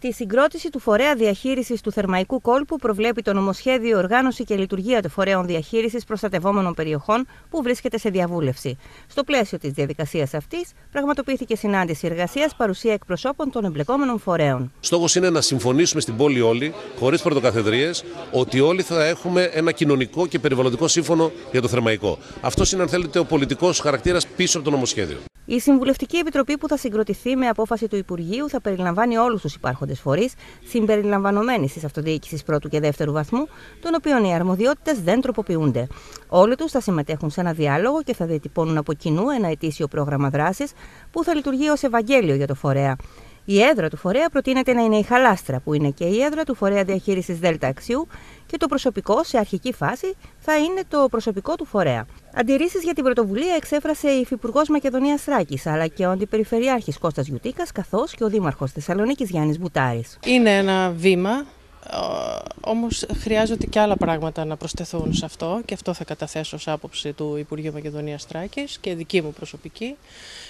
Τη συγκρότηση του φορέα διαχείρισης του θερμαϊκού κόλπου προβλέπει το νομοσχέδιο Οργάνωση και Λειτουργία των Φορέων Διαχείρισης Προστατευόμενων Περιοχών που βρίσκεται σε διαβούλευση. Στο πλαίσιο της διαδικασίας αυτής, πραγματοποιήθηκε συνάντηση εργασίας παρουσία εκπροσώπων των εμπλεκόμενων φορέων. Στόχος είναι να συμφωνήσουμε στην πόλη όλοι, χωρίς πρωτοκαθεδρίες, ότι όλοι θα έχουμε ένα κοινωνικό και περιβαλλοντικό σύμφωνο για το θερμαϊκό. Αυτός είναι, αν θέλετε, ο πολιτικός χαρακτήρας πίσω από το νομοσχέδιο. Η Συμβουλευτική Επιτροπή που θα συγκροτηθεί με απόφαση του Υπουργείου θα περιλαμβάνει όλους τους υπάρχοντες φορείς, συμπεριλαμβανομένοι της αυτοδιοίκησης πρώτου και δεύτερου βαθμού, των οποίων οι αρμοδιότητες δεν τροποποιούνται. Όλοι τους θα συμμετέχουν σε ένα διάλογο και θα διατυπώνουν από κοινού ένα ετήσιο πρόγραμμα δράσης που θα λειτουργεί ως Ευαγγέλιο για το φορέα. Η έδρα του φορέα προτείνεται να είναι η Χαλάστρα, που είναι και η έδρα του φορέα διαχείρισης ΔΕΛΤΑ Αξιού, και το προσωπικό σε αρχική φάση θα είναι το προσωπικό του φορέα. Αντιρρήσεις για την πρωτοβουλία εξέφρασε η Υφυπουργός Μακεδονίας Θράκης, αλλά και ο Αντιπεριφερειάρχης Κώστας Γιουτίκας, καθώς και ο Δήμαρχος Θεσσαλονίκης Γιάννης Μπουτάρης. Είναι ένα βήμα όμως χρειάζονται και άλλα πράγματα να προσθεθούν σε αυτό και αυτό θα καταθέσω ως άποψη του Υπουργείου Μακεδονίας Τράκης και δική μου προσωπική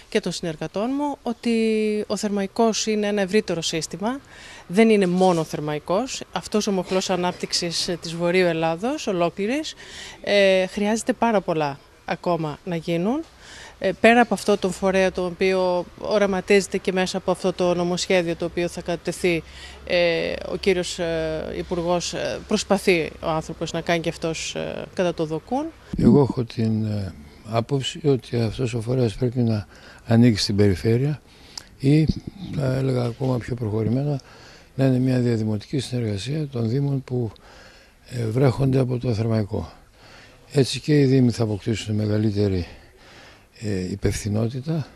και των συνεργατών μου ότι ο θερμαϊκός είναι ένα ευρύτερο σύστημα, δεν είναι μόνο θερμαϊκός. Αυτός ο μοχλός ανάπτυξης της Βορείου Ελλάδος ολόκληρης ε, χρειάζεται πάρα πολλά ακόμα να γίνουν ε, πέρα από αυτό το φορέα το οποίο οραματίζεται και μέσα από αυτό το νομοσχέδιο το οποίο θα κατευθεί ε, ο κύριος ε, Υπουργός προσπαθεί ο άνθρωπος να κάνει και αυτός κατά το δοκούν. Εγώ έχω την άποψη ότι αυτός ο φορέας πρέπει να ανοίξει στην περιφέρεια ή θα έλεγα ακόμα πιο προχωρημένα να είναι μια διαδημοτική συνεργασία των Δήμων που βρέχονται από το θερμαϊκό. Έτσι και οι Δήμοι θα αποκτήσουν μεγαλύτερη ε, υπευθυνότητα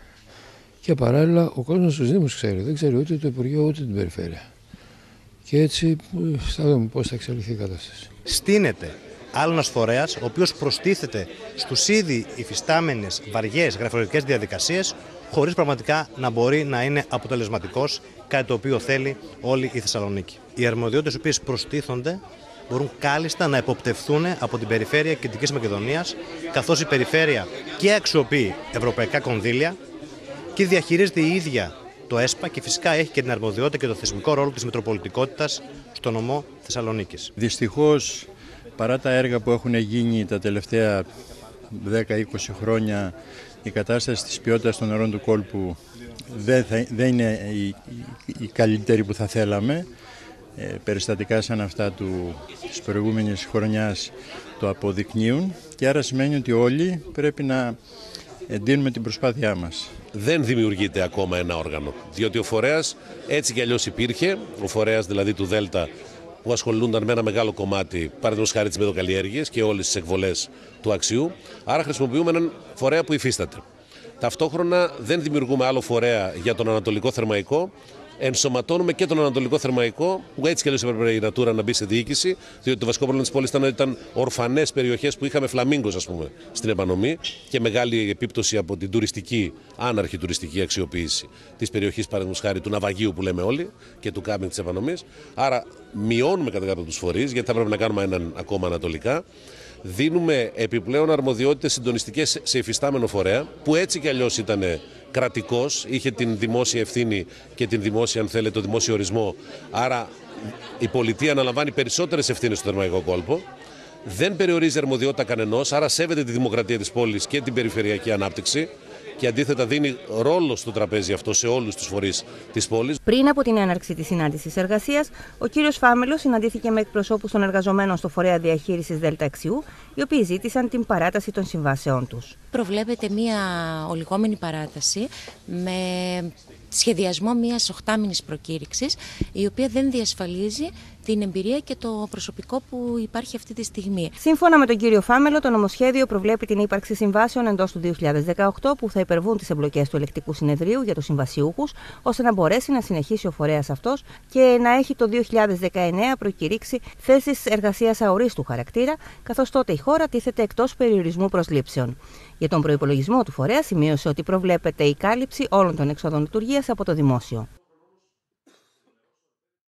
και παράλληλα ο κόσμος στους Δήμους ξέρει, δεν ξέρει ούτε το Υπουργείο ούτε την Περιφέρεια. Και έτσι ε, θα δούμε πώς θα εξελιχθεί η κατάσταση. Στείνεται άλλο ένα φορέας, ο οποίος προστίθεται στους ήδη υφιστάμενες βαριές γραφειοκρατικές διαδικασίες, χωρίς πραγματικά να μπορεί να είναι αποτελεσματικός, κάτι το οποίο θέλει όλη η Θεσσαλονίκη. Οι αρμοδιότητες οι οποίες προστίθονται μπορούν κάλλιστα να εποπτευθούν από την περιφέρεια Κεντρικής Μακεδονίας, καθώς η περιφέρεια και αξιοποιεί ευρωπαϊκά κονδύλια και διαχειρίζεται η ίδια το ΕΣΠΑ και φυσικά έχει και την αρμοδιότητα και το θεσμικό ρόλο της Μητροπολιτικότητας στο νομό Θεσσαλονίκης. Δυστυχώς, παρά τα έργα που έχουν γίνει τα τελευταία 10-20 χρόνια, η κατάσταση της ποιότητας των νερών του κόλπου δεν, δεν είναι η, η, η καλύτερη που θα θέλαμε. Ε, περιστατικά σαν αυτά του, της προηγούμενης χρονιάς το αποδεικνύουν και άρα σημαίνει ότι όλοι πρέπει να εντείνουμε την προσπάθειά μας. Δεν δημιουργείται ακόμα ένα όργανο, διότι ο φορέας έτσι κι αλλιώς υπήρχε, ο φορέας δηλαδή του ΔΕΛΤΑ που ασχολούνταν με ένα μεγάλο κομμάτι, παραδείγματος χάρη της μετοκαλλιέργεια και όλες τις εκβολές του αξιού. Άρα χρησιμοποιούμε έναν φορέα που υφίσταται. Ταυτόχρονα δεν δημιουργούμε άλλο φορέα για τον Ανατολικό Θερμαϊκό, ενσωματώνουμε και τον Ανατολικό Θερμαϊκό, που έτσι κι αλλιώς έπρεπε η Νατούρα να μπει σε διοίκηση, διότι το βασικό πρόβλημα της πόλης ήταν ότι ήταν ορφανές περιοχές που είχαμε φλαμίγκος, ας πούμε, στην επανομή και μεγάλη επίπτωση από την τουριστική, άναρχη τουριστική αξιοποίηση της περιοχής, παραδείγματος χάρη του ναυαγίου που λέμε όλοι και του κάμπινγκ της επανομής. Άρα μειώνουμε κατά κάποιο τους φορείς, γιατί θα πρέπει να κάνουμε έναν ακόμα ανατολικά δίνουμε επιπλέον αρμοδιότητες συντονιστικές σε υφιστάμενο φορέα, που έτσι κι αλλιώς ήταν κρατικός, είχε την δημόσια ευθύνη και την δημόσια, αν θέλετε, το δημόσιο ορισμό. Άρα η πολιτεία αναλαμβάνει περισσότερες ευθύνες στο θερμαϊκό κόλπο. Δεν περιορίζει αρμοδιότητα κανενός, άρα σέβεται τη δημοκρατία της πόλης και την περιφερειακή ανάπτυξη και αντίθετα δίνει ρόλο στο τραπέζι αυτό σε όλους τους φορείς της πόλης. Πριν από την έναρξη της συνάντησης εργασίας, ο κύριος Φάμελος συναντήθηκε με εκπροσώπους των εργαζομένων στο φορέα διαχείρισης ΔΕΛΤΑ Αξιού, οι οποίοι ζήτησαν την παράταση των συμβάσεών τους. Προβλέπεται μία ολιγόμενη παράταση με σχεδιασμό μιας οχτάμινης προκήρυξης η οποία δεν διασφαλίζει την εμπειρία και το προσωπικό που υπάρχει αυτή τη στιγμή. Σύμφωνα με τον κύριο Φάμελο, το νομοσχέδιο προβλέπει την ύπαρξη συμβάσεων εντός του 2018 που θα υπερβούν τις εμπλοκές του ελεκτικού συνεδρίου για τους συμβασιούχους, ώστε να μπορέσει να συνεχίσει ο φορέας αυτός και να έχει το 2019 προκηρύξει θέσεις εργασίας αορίστου χαρακτήρα, καθώς τότε η χώρα τίθεται εκτός περιορισμού προσλήψεων. Για τον προπολογισμό του φορέα σημείωσε ότι προβλέπεται η κάλυψη όλων των εξόδων λειτουργίας από το δημόσιο.